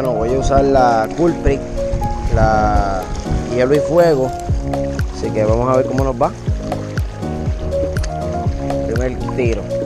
bueno, voy a usar la Culprit, la hielo y fuego. Así que vamos a ver cómo nos va. Primer tiro.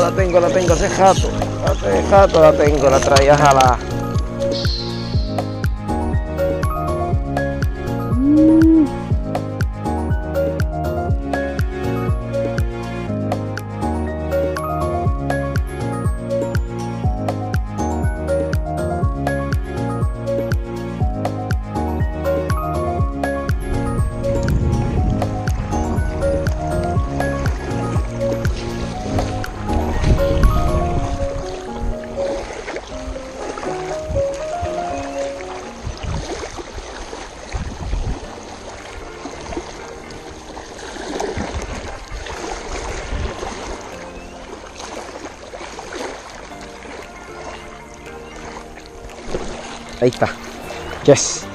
La tengo, la tengo, hace jato. Hace jato la tengo, la traía jalada. は、いった。よし。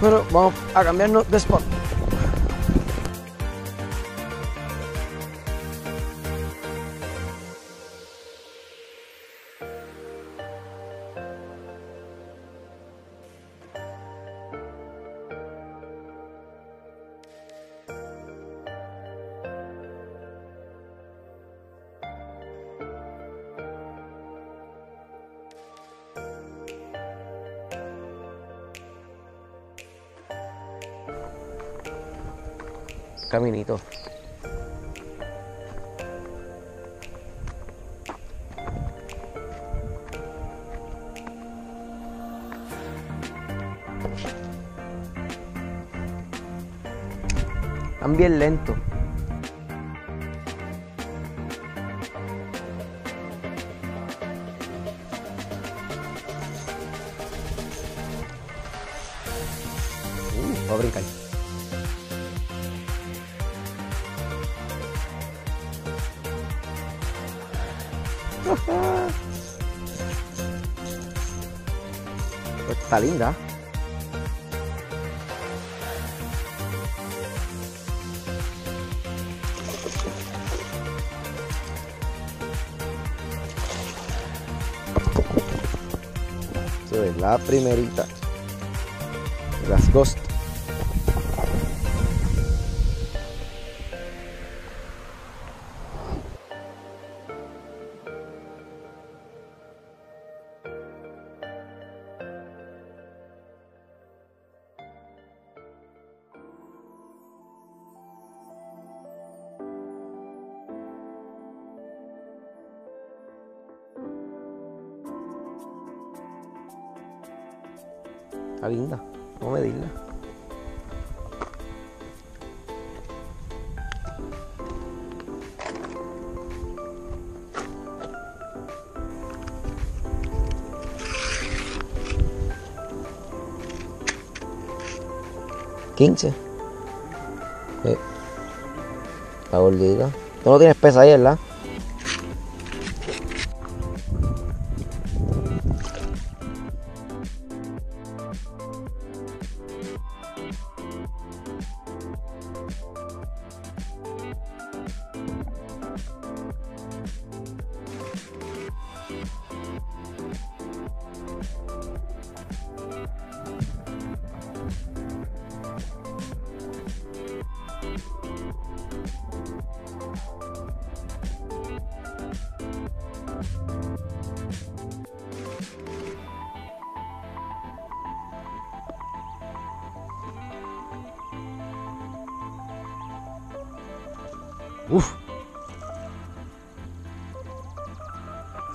Bueno, vamos a cambiarnos de spot. Caminito. Están bien lentos. Uh, va a brincar. Está linda. Eso es la primerita. Las Ghost. Está linda, vamos a medirla. ¿15? Sí. Gordita. Tú no tienes pesa ahí, ¿verdad?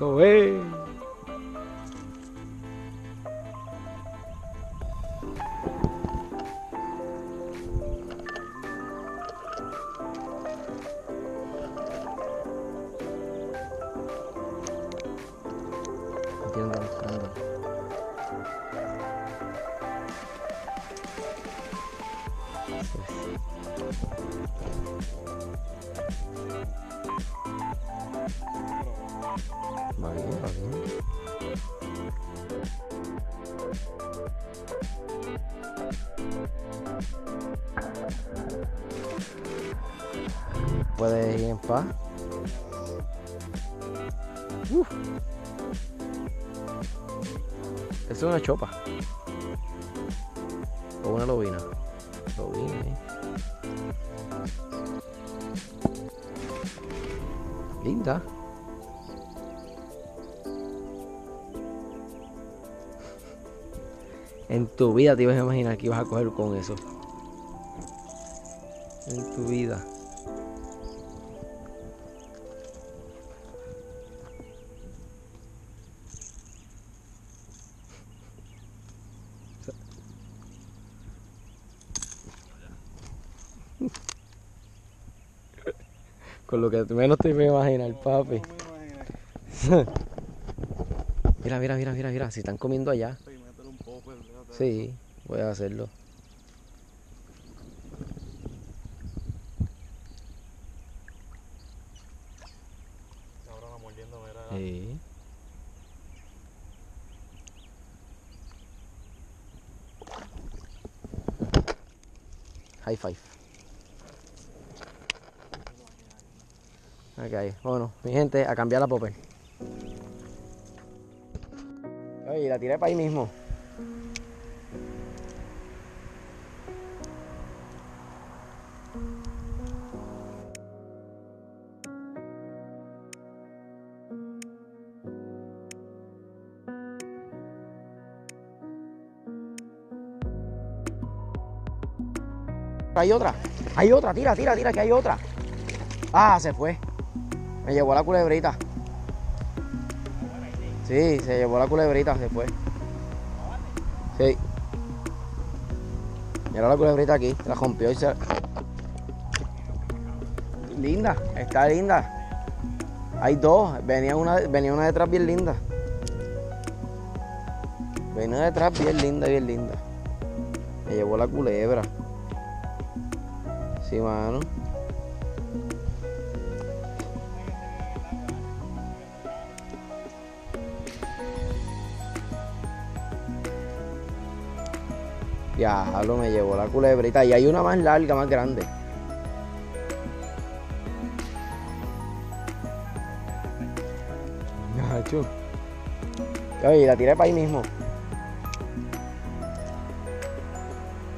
Eso es. Entiendo, entiendo. Puedes ir en paz. Uf. Eso es una chopa. O una lobina. Lobina, eh. Linda. En tu vida te ibas a imaginar que ibas a coger con eso. En tu vida. Con lo que menos te iba a imaginar, papi. Mira, mira, mira, mira, mira. Si están comiendo allá. Sí, voy a hacerlo. Sí. High five. Ok, bueno, mi gente, a cambiar la popper. Oye, la tiré para ahí mismo. Hay otra, hay otra, tira, tira, tira, que hay otra. Ah, se fue. Me llevó la culebrita. Sí, se llevó la culebrita, fue. Sí. Mira la culebrita aquí, la rompió y se. Linda, está linda. Hay dos, venía una, venía una detrás bien linda. Venía detrás bien linda, bien linda. Me llevó la culebra. Sí, mano. Diablo, me llevó la culebrita. Y hay una más larga, más grande. Nacho. Oye, la tiré para ahí mismo.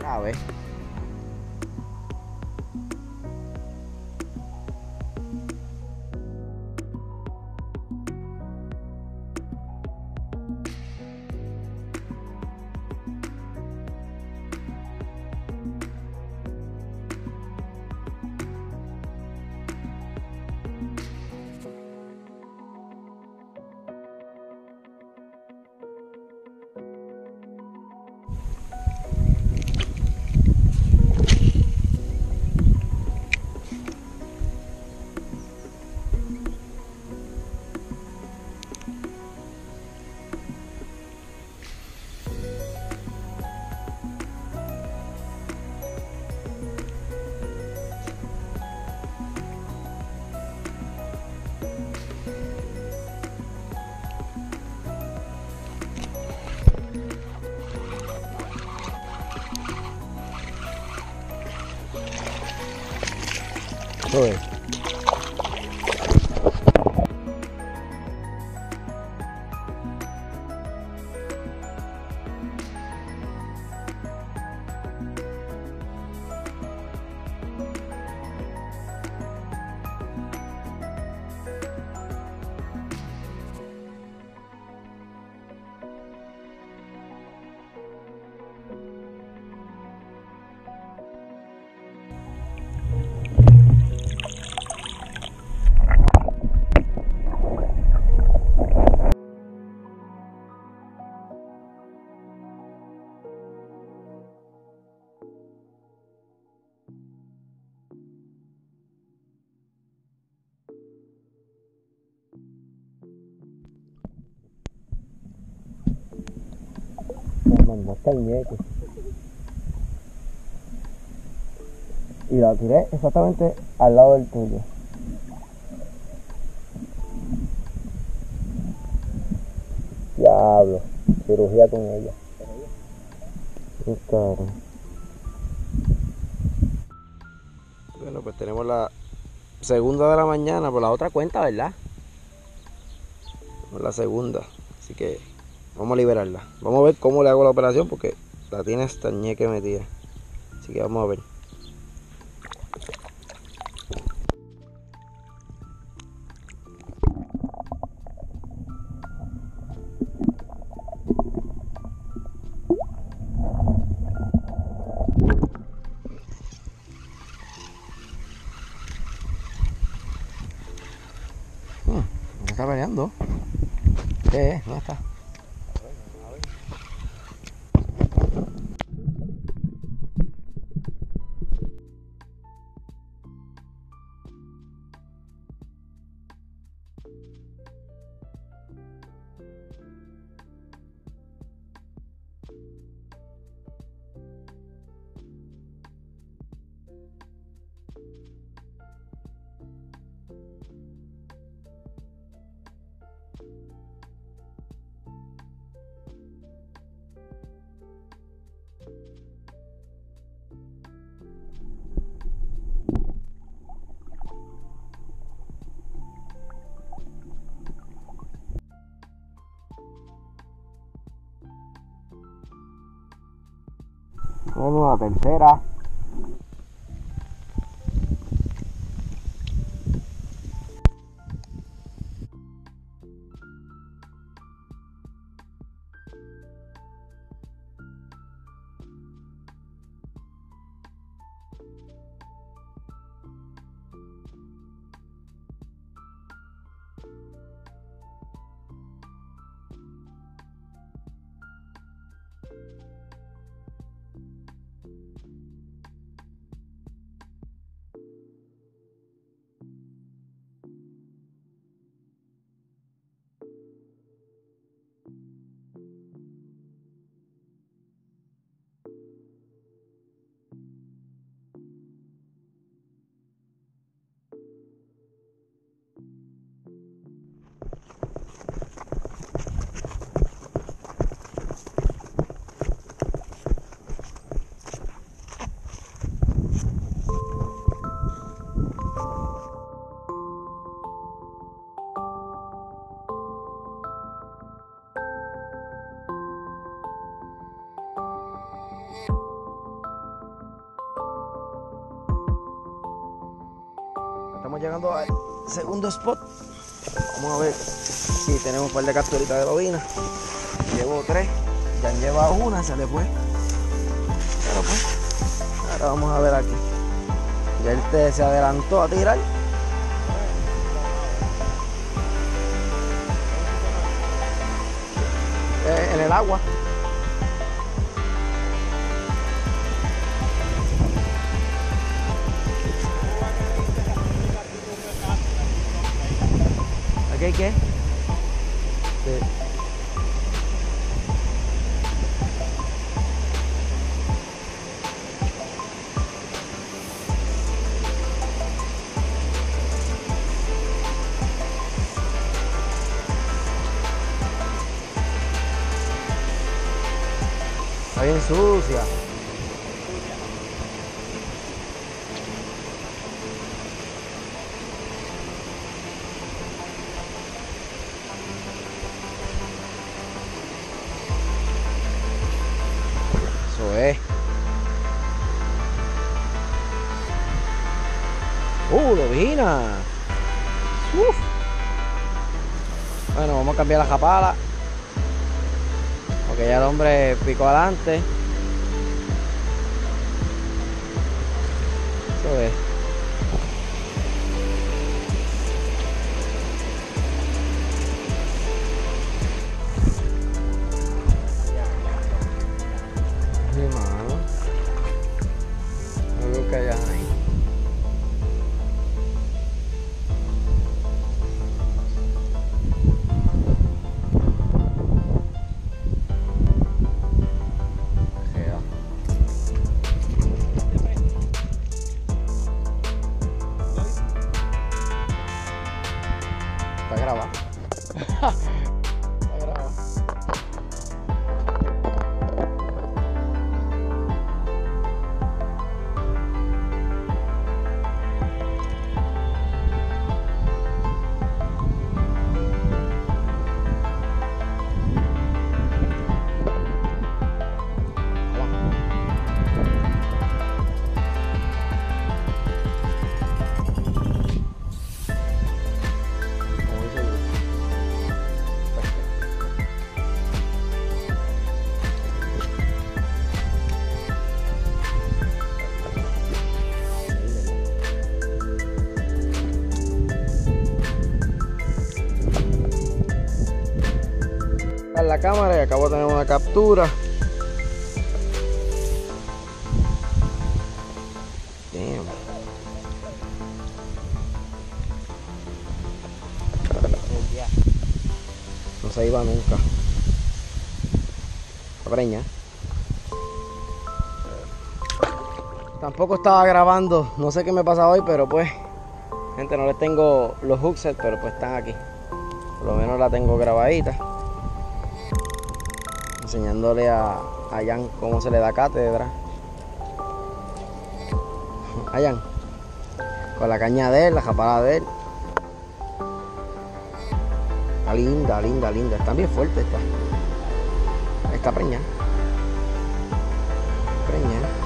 A ver. Eso ñeque. Y la tiré exactamente al lado del tuyo. Diablo, cirugía con ella. Qué caro. Bueno, pues tenemos la segunda de la mañana por la otra cuenta, ¿verdad? Por la segunda. Así que vamos a liberarla. Vamos a ver cómo le hago la operación porque la tiene esta ñeque metida. Así que vamos a ver. Hmm, ¿qué está peleando? ¿Qué es? ¿Dónde está? Bueno, la tercera. Segundo spot. Vamos a ver si tenemos un par de capturitas de lobina. Llevo tres. Ya lleva una, se le fue. Pero pues, ahora vamos a ver aquí. Ya este se adelantó a tirar. Eh, en el agua. ¿Aquí hay qué? Sí. Está bien sucia. Bueno, vamos a cambiar la japala. Porque ya el hombre picó adelante. Eso es. Acabo de tener una captura. Damn. No se iba nunca. La preña. Tampoco estaba grabando. No sé qué me pasa hoy, pero pues. Gente, no les tengo los hookset, pero pues están aquí. Por lo menos la tengo grabadita. Enseñándole a, a Jan cómo se le da cátedra. A Jan. Con la caña de él, la japada de él. Está linda, linda, linda. Está bien fuerte esta. Está preñada. Preñada.